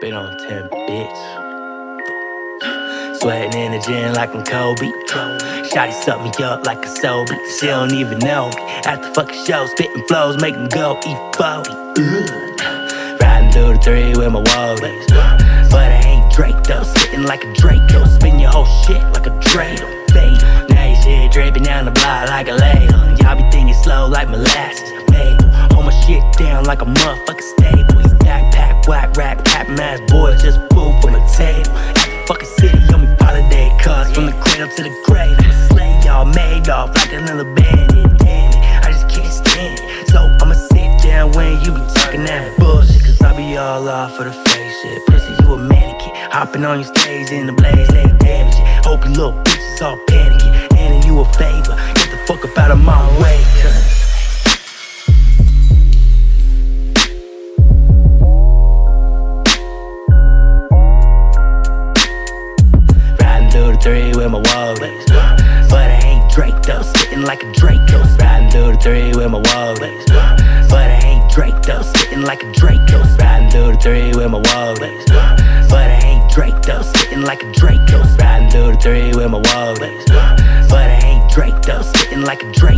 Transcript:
Been on 10, bitch. Sweating in the gym like I'm Kobe. Shotty suck me up like a Sobe. She don't even know me. At the fucking show, spitting flows, them go eat Bodie. Riding through the three with my wallies. But I ain't Drake though, sitting like a Draco. Spin your whole shit like a dreidel. Now you shit dripping down the block like a ladle. Y'all be thinking slow like molasses. Mabel. Hold my shit down like a. He's backpack, whack, rack, pap, ass boy, just food for my table. At the fucking city, on me holiday cuz from the cradle to the grave. I'ma slay y'all made off like another bandit. Damn it, I just can't stand it. So I'ma sit down when you be talking that bullshit. Cause I be all off for the fake shit. Pussy, you a mannequin. Hopping on your stage in the blaze, they damage it. Hope you little bitches all panicking. Handing you a favor. Get the fuck up out of my three with my wallies. But I ain't Drake though, sitting like a Draco. Riding through the three with my wallies. But I ain't Drake though, sitting like a Draco. Riding through the three with my wallies. But I ain't Drake though, sitting like a Draco. Riding through the three with my wallies. But I ain't Drake though, sitting like a Draco.